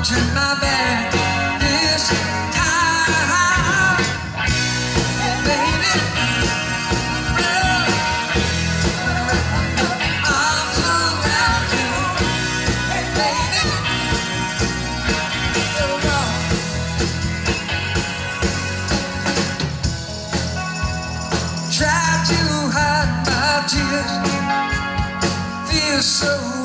My back this time, oh, baby. You, baby. You're wrong. Try to hide my tears. Feel so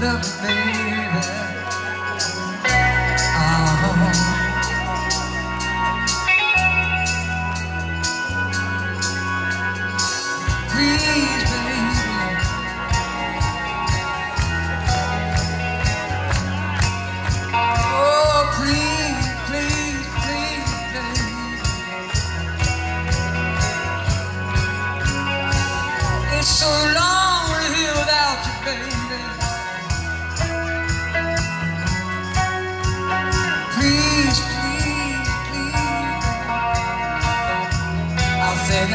baby. Oh. Please me. Oh, please, please, please, please. It's so lonely without you, baby. I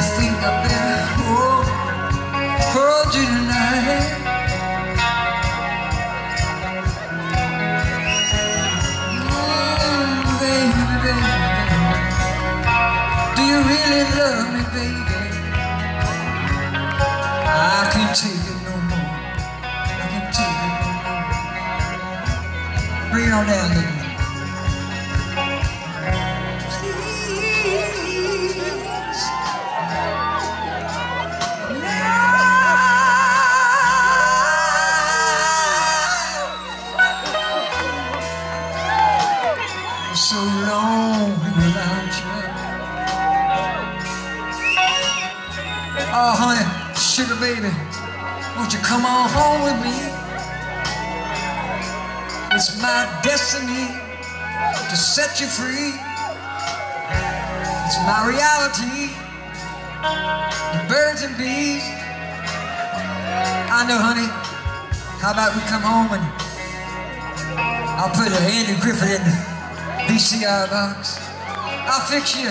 think I better hold you tonight. Mm, baby, baby. Do you really love me, baby? I can't take Bring it on down. I'm so lonely without you. Oh, honey, sugar baby, won't you come on home with me? It's my destiny to set you free. It's my reality. The birds and bees. I know, honey. How about we come home and I'll put an Andy Griffith in the VCR box. I'll fix you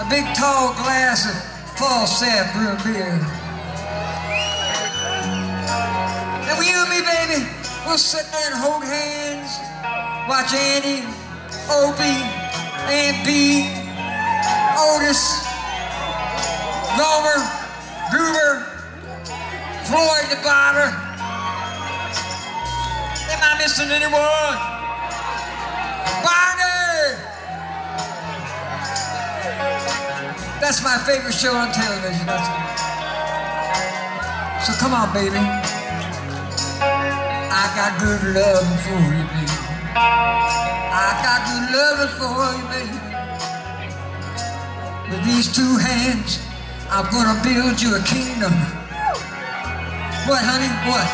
a big tall glass of Falstaff brew beer. We'll sit there and hold hands, watch Andy, Opie, Aunt Bee, Otis, Gomer, Goober, Floyd the Barber. Am I missing anyone? Barney! That's my favorite show on television. So come on, baby. I got good loving for you, baby. I got good loving for you, baby. With these two hands, I'm gonna build you a kingdom. What, honey? What?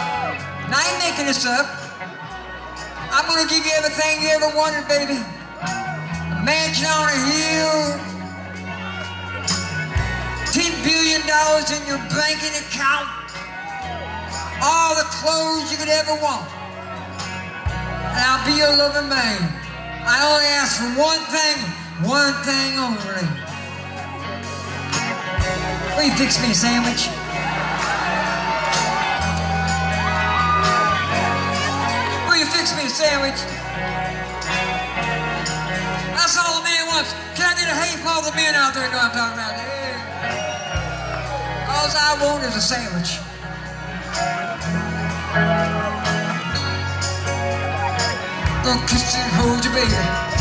Now I ain't making this up. I'm gonna give you everything you ever wanted, baby. A mansion on a hill. Ten billion dollars in your banking account. All the clothes you could ever want. And I'll be your loving man. I only ask for one thing, one thing only. Will you fix me a sandwich? Will you fix me a sandwich? That's all the man wants. Can I get a hey for all the men out there know I'm talking about? Hey. All I want is a sandwich. Gonna kiss and hold you, baby.